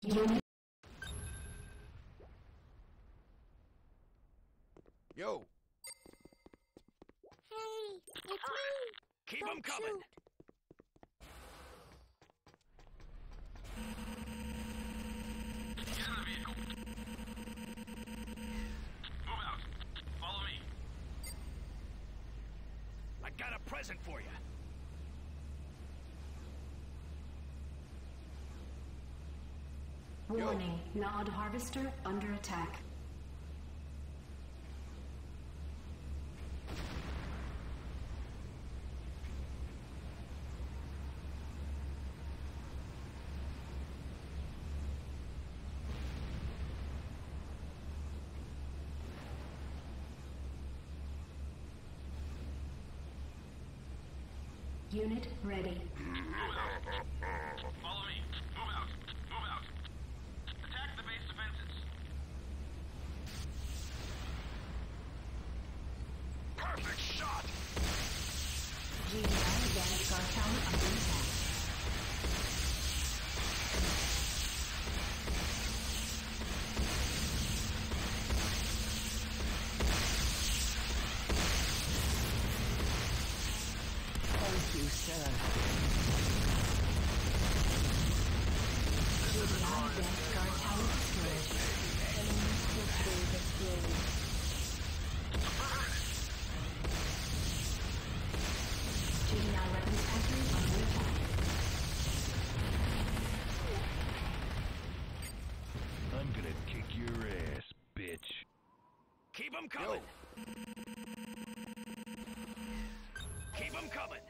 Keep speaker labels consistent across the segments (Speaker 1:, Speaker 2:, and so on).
Speaker 1: Yo,
Speaker 2: Hey, it's me.
Speaker 3: Keep
Speaker 2: Don't
Speaker 3: them coming.
Speaker 2: shoot.
Speaker 4: Get in the vehicle. Move out. Follow me.
Speaker 3: I got a present for you.
Speaker 5: Warning. Nod harvester under attack. Unit ready. Hmm.
Speaker 6: I'm gonna kick your ass, bitch.
Speaker 3: Keep them coming. Keep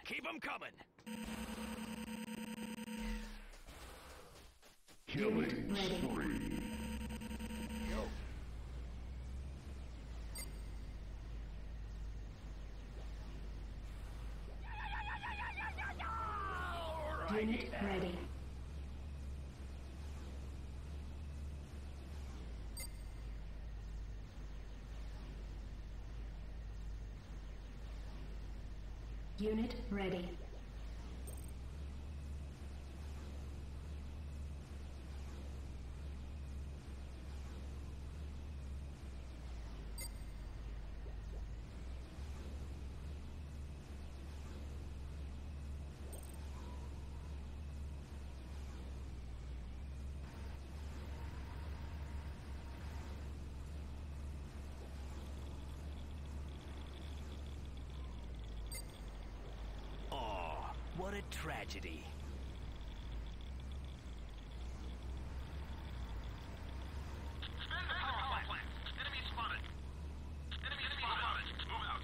Speaker 3: Keep them coming.
Speaker 6: Killing spree.
Speaker 1: yo,
Speaker 5: Unit ready. Unit ready.
Speaker 3: Tragedy.
Speaker 4: Spin the power plant. Enemy spotted. Enemy spotted. Move out.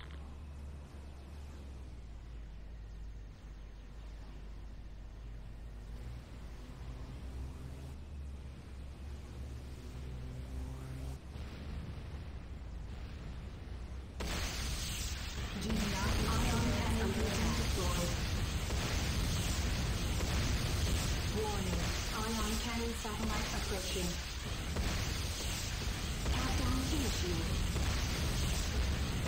Speaker 5: GDI ion cannon under attack deployed. Warning. Ion cannon satellite approaching. Countdown initiated.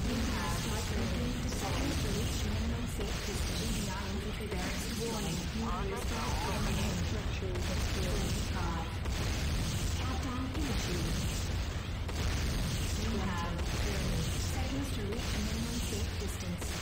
Speaker 5: You have complete the second to reach minimum safe distance. GDI infantry barracks. Warning. Nuclear strike overhead. Structure destroyed. 25. Countdown initiated. You have 30 seconds to reach minimum safe distance.